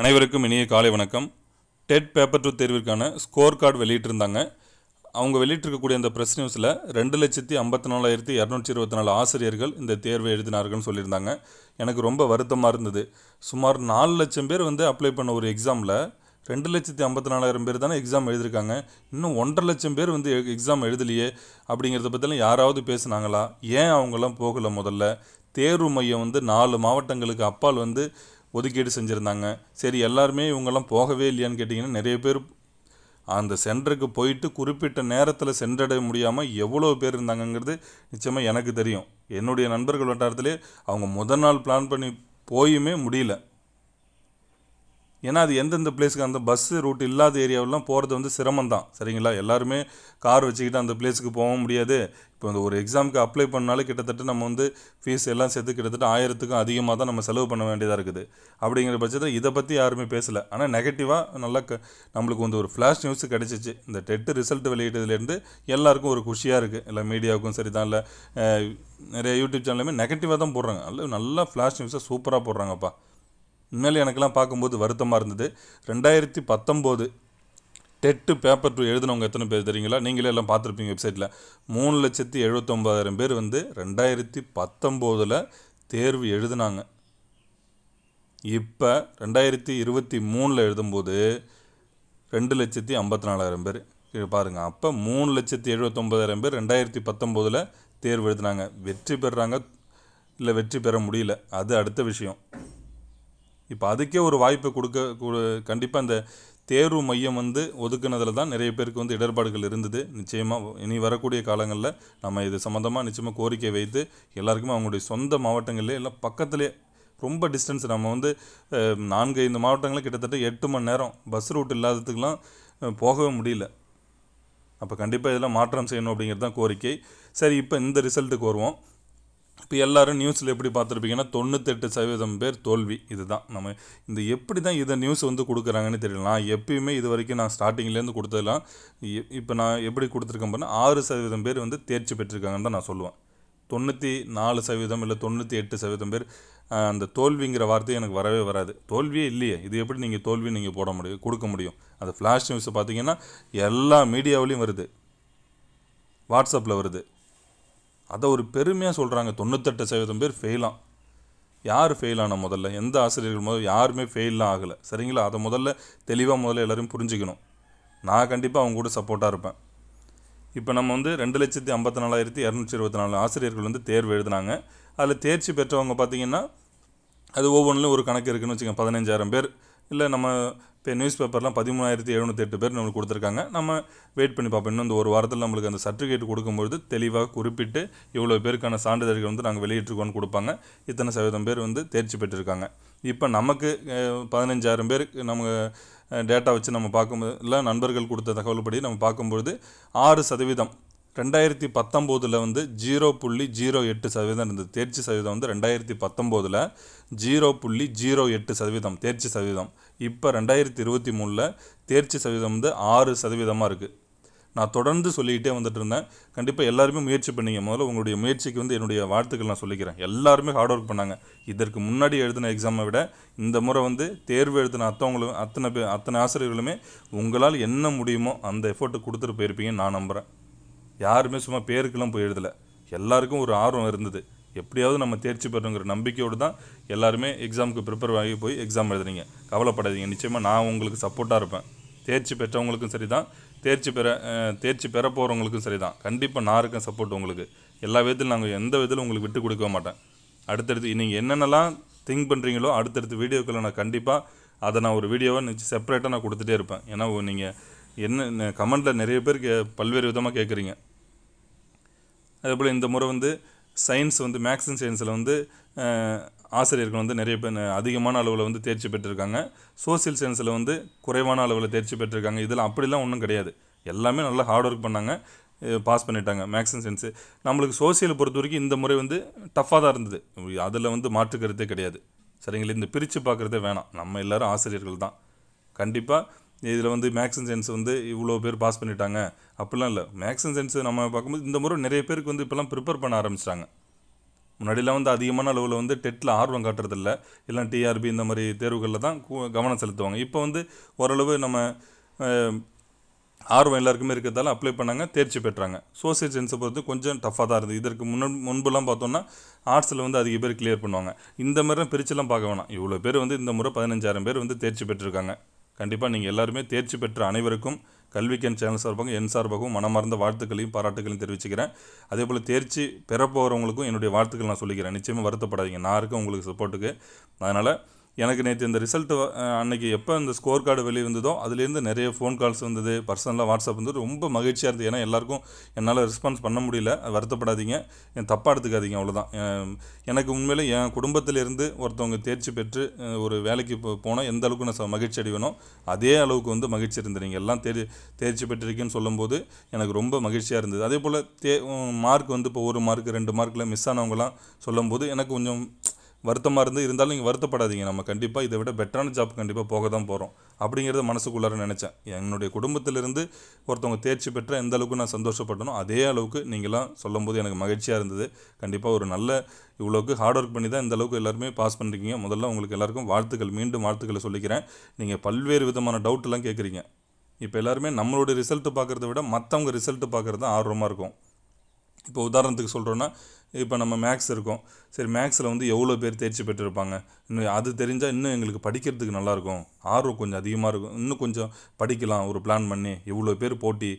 அனைவருக்கும் இனிய காலை வணக்கம். டெட் பேப்பர் டூ தேர்விற்கான ஸ்கோர் கார்டு வெளியிட்டிருந்தாங்க. அவங்க வெளியிட்டிருக்கக்கூடிய அந்த ப்ரெஸ் நியூஸில் ரெண்டு லட்சத்தி ஐம்பத்தி நாலாயிரத்தி இரநூற்றி இருபத்தி நாலு ஆசிரியர்கள் இந்த தேர்வை எழுதினார்கள்னு சொல்லியிருந்தாங்க. எனக்கு ரொம்ப வருத்தமாக இருந்தது. சுமார் நாலு லட்சம் பேர் வந்து அப்ளை பண்ண ஒரு எக்ஸாமில் ரெண்டு லட்சத்தி ஐம்பத்தி நாலாயிரம் பேர் தானே எக்ஸாம் எழுதியிருக்காங்க. இன்னும் ஒன்றரை லட்சம் பேர் வந்து எக்ஸாம் எழுதலையே அப்படிங்கிறத பற்றிலாம் யாராவது பேசுனாங்களா? ஏன் அவங்கெல்லாம் போகலை முதல்ல? தேர்வு மையம் வந்து நாலு மாவட்டங்களுக்கு அப்பால் வந்து ஒதுக்கீடு செஞ்சுருந்தாங்க. சரி எல்லாருமே இவங்கெல்லாம் போகவே இல்லையான்னு கேட்டிங்கன்னா நிறைய பேர் அந்த சென்டருக்கு போயிட்டு குறிப்பிட்ட நேரத்தில் சென்றடைய முடியாமல் எவ்வளோ பேர் இருந்தாங்கங்கிறது நிச்சயமாக எனக்கு தெரியும். என்னுடைய நண்பர்கள் வட்டாரத்திலே அவங்க முதல் நாள் பிளான் பண்ணி போயுமே முடியல. ஏன்னா அது எந்தெந்த பிளேஸுக்கு அந்த பஸ்ஸு ரூட் இல்லாத ஏரியாவிலாம் போகிறது வந்து சிரமம் தான் சரிங்களா? எல்லாருமே கார் வச்சுக்கிட்டு அந்த பிளேஸுக்கு போக முடியாது. இப்போ இந்த ஒரு எக்ஸாமுக்கு அப்ளை பண்ணாலே கிட்டத்தட்ட நம்ம வந்து ஃபீஸ் எல்லாம் சேர்த்து கிட்டத்தட்ட ஆயிரத்துக்கும் அதிகமாக தான் நம்ம செலவு பண்ண வேண்டியதாக இருக்குது. அப்படிங்கிற பட்சத்தில் இதை பற்றி யாருமே பேசலை. ஆனால் நெகட்டிவாக நல்லா க நம்மளுக்கு வந்து ஒரு ஃப்ளாஷ் நியூஸ் கிடச்சிச்சு. இந்த டெட்டு ரிசல்ட் வெளியிட்டதுலேருந்து எல்லாருக்கும் ஒரு குஷியாக இருக்குது இல்லை மீடியாவுக்கும் சரி தான் இல்லை நிறைய யூடியூப் சேனலுமே நெகட்டிவாக தான் போடுறாங்க. நல்ல நல்லா ஃப்ளாஷ் நியூஸை சூப்பராக போடுறாங்கப்பா. உண்மையிலே எனக்கெல்லாம் பார்க்கும்போது வருத்தமாக இருந்தது. ரெண்டாயிரத்தி பத்தொம்போது டெட்டு பேப்பர் டூ எழுதினவங்க எத்தனை பேர் தெரியுங்களா? நீங்களே எல்லாம் பார்த்துருப்பீங்க வெப்சைட்டில் மூணு லட்சத்தி எழுபத்தொம்பதாயிரம் பேர் வந்து ரெண்டாயிரத்தி பத்தொம்போதில் தேர்வு எழுதினாங்க. இப்போ ரெண்டாயிரத்தி இருபத்தி மூணில் எழுதும்போது ரெண்டு லட்சத்தி ஐம்பத்தி நாலாயிரம் பேர். பாருங்கள் அப்போ மூணு லட்சத்தி எழுபத்தொம்பதாயிரம் பேர் ரெண்டாயிரத்தி பத்தொம்போதில் தேர்வு எழுதினாங்க. வெற்றி பெறுறாங்க இல்லை வெற்றி பெற முடியல. அது அடுத்த விஷயம். இப்போ அதுக்கே ஒரு வாய்ப்பு கொடுக்க கண்டிப்பாக அந்த தேர்வு மையம் வந்து ஒதுக்குனதில் தான் நிறைய பேருக்கு வந்து இடர்பாடுகள் இருந்தது. நிச்சயமாக இனி வரக்கூடிய காலங்களில் நம்ம இது சம்மந்தமாக நிச்சயமாக கோரிக்கை வைத்து எல்லாருக்குமே அவங்களுடைய சொந்த மாவட்டங்களிலே எல்லாம் பக்கத்துலேயே ரொம்ப டிஸ்டன்ஸ் நம்ம வந்து நான்கு ஐந்து மாவட்டங்களில் கிட்டத்தட்ட எட்டு மணி நேரம் பஸ் ரூட் இல்லாததுக்கெலாம் போகவே முடியல. அப்போ கண்டிப்பாக இதெல்லாம் மாற்றம் செய்யணும் அப்படிங்கிறது தான் கோரிக்கை. சரி இப்போ இந்த ரிசல்ட்டுக்கு வருவோம். இப்போ எல்லாரும் நியூஸில் எப்படி பார்த்துருப்பீங்கன்னா தொண்ணூத்தெட்டு சதவீதம் பேர் தோல்வி. இதுதான். நம்ம இந்த எப்படி தான் இதை நியூஸ் வந்து கொடுக்குறாங்கன்னு தெரியல. நான் எப்பயுமே இது வரைக்கும் நான் ஸ்டார்டிங்லேருந்து கொடுத்ததெல்லாம் இ- இப்போ நான் எப்படி கொடுத்துருக்கேன் பாருன்னா ஆறு சதவீதம் பேர் வந்து தேர்ச்சி பெற்றிருக்காங்கன்னு தான் நான் சொல்லுவேன். தொண்ணூற்றி நாலு சதவீதம் இல்லை தொண்ணூற்றி எட்டு சதவீதம் பேர் அந்த தோல்விங்கிற வார்த்தை எனக்கு வரவே வராது. தோல்வியே இல்லையே. இது எப்படி நீங்கள் தோல்வி நீங்கள் போட முடியும் கொடுக்க முடியும்? அந்த ஃப்ளாஷ் நியூஸ் பார்த்தீங்கன்னா எல்லா மீடியாவிலையும் வருது. வாட்ஸ்அப்பில் வருது. அதை ஒரு பெருமையாக சொல்கிறாங்க தொண்ணூத்தெட்டு சதவீதம் பேர் ஃபெயிலாம் யார் ஃபெயில் ஆன முதல்ல? எந்த ஆசிரியர்கள் முதல்ல? யாருமே ஃபெயிலாம் ஆகலை. சரிங்களா? அதை முதல்ல தெளிவாக முதல்ல எல்லோரும் புரிஞ்சுக்கணும். நான் கண்டிப்பாக அவங்க கூட சப்போர்ட்டாக இருப்பேன். இப்போ நம்ம வந்து ரெண்டு லட்சத்தி ஐம்பத்தி நாலாயிரத்தி இரநூற்றி இருபத்தி நாலு ஆசிரியர்கள் வந்து தேர்வு எழுதினாங்க. அதில் தேர்ச்சி பெற்றவங்க பார்த்தீங்கன்னா அது ஒவ்வொன்றிலும் ஒரு கணக்கு இருக்குன்னு வச்சுக்கோங்க. பதினஞ்சாயிரம் பேர். இல்லை நம்ம இப்போ நியூஸ் பேப்பர்லாம் பதிமூணாயிரத்தி எழுநூற்றி எட்டு பேர் நம்மளுக்கு கொடுத்துருக்காங்க. நம்ம வெயிட் பண்ணி பார்ப்போம். இன்னும் இந்த ஒரு வாரத்தில் நம்மளுக்கு அந்த சர்டிஃபிகேட் கொடுக்கும்பொழுது தெளிவாக குறிப்பிட்டு இவ்வளோ பேருக்கான சான்றிதழ்கள் வந்து நாங்கள் வெளியிட்டிருக்கோன்னு கொடுப்பாங்க. இத்தனை சதவீதம் பேர் வந்து தேர்ச்சி பெற்றிருக்காங்க. இப்போ நமக்கு பதினஞ்சாயிரம் பேருக்கு நம்ம டேட்டா வச்சு நம்ம பார்க்கும்போது இல்லை நண்பர்கள் கொடுத்த தகவல்படி நம்ம பார்க்கும்பொழுது ஆறு சதவீதம் ரெண்டாயிரத்தி பத்தொம்போதில் வந்து ஜீரோ புள்ளி ஜீரோ எட்டு சதவீதம் இருந்தது. தேர்ச்சி சதவீதம் வந்து ரெண்டாயிரத்தி பத்தொம்போதில் ஜீரோ புள்ளி ஜீரோ எட்டு சதவீதம் தேர்ச்சி சதவீதம். இப்போ ரெண்டாயிரத்தி இருபத்தி மூணில் தேர்ச்சி சதவீதம் வந்து ஆறு சதவீதமாக இருக்குது நான் தொடர்ந்து சொல்லிக்கிட்டே வந்துட்டு இருந்தேன். கண்டிப்பாக எல்லாருமே முயற்சி பண்ணிங்க. முதல்ல உங்களுடைய முயற்சிக்கு வந்து என்னுடைய வாழ்த்துக்கள் நான் சொல்லிக்கிறேன். எல்லாருமே ஹார்ட் ஒர்க் பண்ணாங்க. இதற்கு முன்னாடி எழுதின எக்ஸாமை விட இந்த முறை வந்து தேர்வு எழுதின அத்தவங்களும் அத்தனை பேர் அத்தனை ஆசிரியர்களுமே உங்களால் என்ன முடியுமோ அந்த எஃபோர்ட்டு கொடுத்துட்டு போயிருப்பீங்கன்னு நான் நம்புகிறேன் யாருமே சும்மா பேருக்கெல்லாம் போய் எழுதலை. எல்லாருக்கும் ஒரு ஆர்வம் இருந்தது. எப்படியாவது நம்ம தேர்ச்சி பெறணுங்கிற நம்பிக்கையோடு தான் எல்லாருமே எக்ஸாமுக்கு ப்ரிப்பேர் ஆகி போய் எக்ஸாம் எழுதுறீங்க கவலைப்படாதீங்க. நிச்சயமாக நான் உங்களுக்கு சப்போர்ட்டாக இருப்பேன். தேர்ச்சி பெற்றவங்களுக்கும் சரி தான் தேர்ச்சி பெற தேர்ச்சி பெற போகிறவங்களுக்கும் சரி தான் கண்டிப்பாக நான் இருக்கேன் சப்போர்ட் உங்களுக்கு. எல்லா விதத்திலும் நாங்கள் எந்த விதத்திலும் உங்களுக்கு விட்டு கொடுக்க மாட்டேன். அடுத்தடுத்து நீங்கள் என்னென்னலாம் திங்க் பண்ணுறீங்களோ அடுத்தடுத்த வீடியோக்களை நான் கண்டிப்பாக அதை நான் ஒரு வீடியோவை நிச்சயம் செப்பரேட்டாக நான் கொடுத்துட்டே இருப்பேன். ஏன்னா நீங்கள் என்ன கமெண்ட்டில் நிறைய பேர் கே பல்வேறு விதமாக கேட்குறீங்க அதேபோல் இந்த முறை வந்து சயின்ஸ் வந்து மேக்ஸ் அண்ட் சயின்ஸில் வந்து ஆசிரியர்கள் வந்து நிறைய பேர் அதிகமான அளவில் வந்து தேர்ச்சி பெற்றிருக்காங்க. சோசியல் சயின்ஸில் வந்து குறைவான அளவில் தேர்ச்சி பெற்றிருக்காங்க. இதெல்லாம் அப்படிலாம் ஒன்றும் கிடையாது. எல்லாமே நல்லா ஹார்ட் ஒர்க் பண்ணாங்க. பாஸ் பண்ணிட்டாங்க. மேக்ஸ் அண்ட் சயின்ஸு நம்மளுக்கு சோசியலை பொறுத்த வரைக்கும் இந்த முறை வந்து டஃப்பாக தான் இருந்தது. அதில் வந்து மாற்றுக்கிறதே கிடையாது. சரிங்களா? இந்த பிரித்து பார்க்குறதே வேணாம். நம்ம எல்லாரும் ஆசிரியர்கள் தான். கண்டிப்பாக இதில் வந்து மேக்ஸ் அண்ட் சயின்ஸ் வந்து இவ்வளோ பேர் பாஸ் பண்ணிட்டாங்க. அப்படிலாம் இல்லை. மேக்ஸ் அண்ட் சயின்ஸ் நம்ம பார்க்கும்போது இந்த முறை நிறைய பேருக்கு வந்து இப்போலாம் ப்ரிப்பேர் பண்ண ஆரம்பிச்சிட்டாங்க. முன்னாடிலாம் வந்து அதிகமான அளவில் வந்து டெட்டில் ஆர்வம் காட்டுறதில்ல. இல்லை டிஆர்பி இந்த மாதிரி தேர்வுகளில் தான் கவனம் செலுத்துவாங்க. இப்போ வந்து ஓரளவு நம்ம ஆர்வம் எல்லாருக்குமே இருக்கிறதால அப்ளை பண்ணாங்க தேர்ச்சி பெற்றாங்க. சோசியல் சயின்ஸை பொறுத்து கொஞ்சம் டஃப்பாக தான் இருந்தது. இதற்கு முன்ன முன்புலாம் பார்த்தோம்னா ஆர்ட்ஸில் வந்து அதிக பேர் கிளியர் பண்ணுவாங்க. இந்த மாதிரிலாம் பிரிச்செல்லாம் பார்க்க வேணாம். இவ்வளோ பேர் வந்து இந்த முறை பதினஞ்சாயிரம் பேர் வந்து தேர்ச்சி பெற்றிருக்காங்க. கண்டிப்பாக நீங்கள் எல்லாருமே தேர்ச்சி பெற்ற அனைவருக்கும் கல்விக்கன் சேனல் சார்பாகவும் என் சார்பாகவும் மனமார்ந்த வாழ்த்துக்களையும் பாராட்டுகளையும் தெரிவிச்சுக்கிறேன். அதே போல் தேர்ச்சி பெறப்போகிறவங்களுக்கும் என்னுடைய வாழ்த்துக்கள் நான் சொல்லிக்கிறேன். நிச்சயமாக வருத்தப்படாதீங்க. நான் இருக்கேன் உங்களுக்கு சப்போர்ட்டுக்கு அதனால் எனக்கு நேற்று இந்த ரிசல்ட் அன்னைக்கு எப்போ இந்த ஸ்கோர் கார்டு வெளியே வந்ததோ அதுலேருந்து நிறைய ஃபோன் கால்ஸ் வந்தது பர்சனலாக வாட்ஸ்அப் வந்து ரொம்ப மகிழ்ச்சியாக இருந்தது. ஏன்னா எல்லாருக்கும் என்னால் ரெஸ்பான்ஸ் பண்ண முடியல. வருத்தப்படாதீங்க. என் தப்பாக எடுத்துக்காதீங்க அவ்வளோதான் எனக்கு உண்மையில் என் குடும்பத்திலேருந்து ஒருத்தவங்க தேர்ச்சி பெற்று ஒரு வேலைக்கு போ போனால் எந்த அளவுக்கு நான் ச- மகிழ்ச்சி அடைவேனோ அதே அளவுக்கு வந்து மகிழ்ச்சி இருந்தது நீங்கள் எல்லாம் தேர் தேர்ச்சி பெற்றிருக்கேன்னு சொல்லும்போது எனக்கு ரொம்ப மகிழ்ச்சியாக இருந்தது. அதே போல் தே மார்க் வந்து இப்போ ஒரு மார்க் ரெண்டு மார்க்கில் மிஸ் ஆனவங்களாம் சொல்லும்போது எனக்கு கொஞ்சம் வருத்தமாக இருந்து இருந்தாலும் நீங்கள் வருத்தப்படாதீங்க. நம்ம கண்டிப்பாக இதை விட பெட்டரான ஜாப் கண்டிப்பாக போக தான் போகிறோம் அப்படிங்கிறத மனசுக்குள்ளார நினச்சேன். என்னுடைய குடும்பத்திலிருந்து ஒருத்தவங்க தேர்ச்சி பெற்ற எந்த அளவுக்கு நான் சந்தோஷப்பட்டனோ அதே அளவுக்கு நீங்களாம் சொல்லும்போது எனக்கு மகிழ்ச்சியாக இருந்தது. கண்டிப்பாக ஒரு நல்ல இவ்வளோக்கு ஹார்ட் ஒர்க் பண்ணி தான் இந்த அளவுக்கு எல்லாருமே பாஸ் பண்ணிருக்கீங்க முதல்ல உங்களுக்கு எல்லாருக்கும் வாழ்த்துக்கள். மீண்டும் வாழ்த்துக்களை சொல்லிக்கிறேன். நீங்கள் பல்வேறு விதமான டவுட்லாம் கேட்குறீங்க இப்போ எல்லாருமே நம்மளோட ரிசல்ட்டு பார்க்குறத விட மற்றவங்க ரிசல்ட்டு பார்க்குறது தான் ஆர்வமாக இருக்கும். இப்போ உதாரணத்துக்கு சொல்கிறோன்னா இப்போ நம்ம மேக்ஸ் இருக்கோம். சரி மேக்ஸில் வந்து எவ்வளோ பேர் தேர்ச்சி பெற்றிருப்பாங்க? இன்னும் அது தெரிஞ்சால் இன்னும் எங்களுக்கு படிக்கிறதுக்கு நல்லாயிருக்கும் ஆர்வம் கொஞ்சம் அதிகமாக இருக்கும். இன்னும் கொஞ்சம் படிக்கலாம் ஒரு பிளான் பண்ணி இவ்வளோ பேர் போட்டி.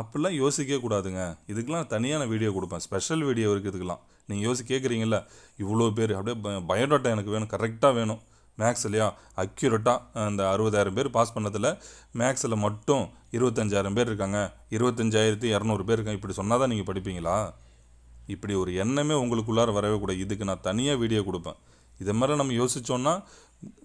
அப்படிலாம் யோசிக்கவே கூடாதுங்க. இதுக்கெலாம் தனியான வீடியோ கொடுப்பேன். ஸ்பெஷல் வீடியோ இருக்குது இதுக்கெலாம் நீங்கள் யோசி கேட்குறீங்களா இவ்வளோ பேர் அப்படியே பயோடாட்டா எனக்கு வேணும் கரெக்டாக வேணும். மேக்ஸ் இல்லையா? அக்யூரேட்டாக அந்த அறுபதாயிரம் பேர் பாஸ் பண்ணதில் மேக்ஸில் மட்டும் இருபத்தஞ்சாயிரம் பேர் இருக்காங்க. இருபத்தஞ்சாயிரத்தி இரநூறு பேர் இருக்காங்க. இப்படி சொன்னால் தான் நீங்கள் படிப்பீங்களா? இப்படி ஒரு எண்ணமே உங்களுக்குள்ளார வரவே கூடாது. இதுக்கு நான் தனியாக வீடியோ கொடுப்பேன். இதை மாதிரி நம்ம யோசித்தோன்னா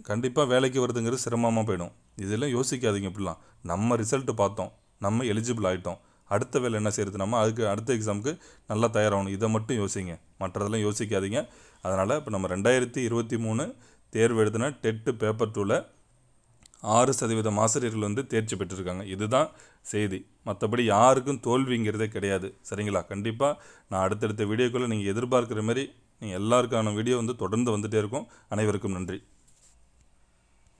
கண்டிப்பாக வேலைக்கு வருதுங்கிறது சிரமமாக போயிடும். இதெல்லாம் யோசிக்காதீங்க இப்படிலாம். நம்ம ரிசல்ட்டு பார்த்தோம். நம்ம எலிஜிபிள் ஆகிட்டோம் அடுத்த வேலை என்ன செய்கிறது நம்ம அதுக்கு அடுத்த எக்ஸாமுக்கு நல்லா தயாராகணும். இதை மட்டும் யோசிங்க. மற்றதெல்லாம் யோசிக்காதீங்க. அதனால் இப்போ நம்ம ரெண்டாயிரத்தி இருபத்தி மூணு தேர்வு எழுதின டெட்டு பேப்பர் டூவில் ஆறு சதவீதம் ஆசிரியர்கள் வந்து தேர்ச்சி பெற்றிருக்காங்க. இதுதான் செய்தி. மற்றபடி யாருக்கும் தோல்விங்கிறதே கிடையாது. சரிங்களா? கண்டிப்பாக நான் அடுத்தடுத்த வீடியோக்குள்ளே நீங்கள் எதிர்பார்க்குற மாதிரி நீங்கள் எல்லாருக்கான வீடியோ வந்து தொடர்ந்து வந்துகிட்டே இருக்கும். அனைவருக்கும் நன்றி.